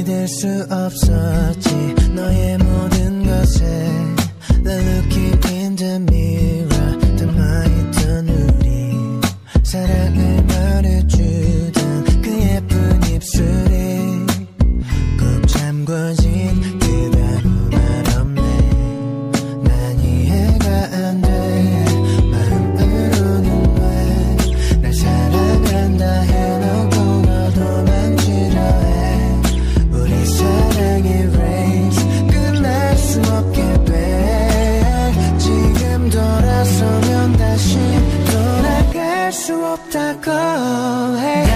믿을 수 없었지. 너의 모든 것에 난 느낌 힘든 미 yeshua.com hey.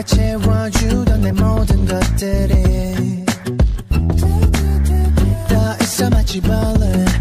네가 채워주던 내 모든 것들이 다 있어 마치 벌레.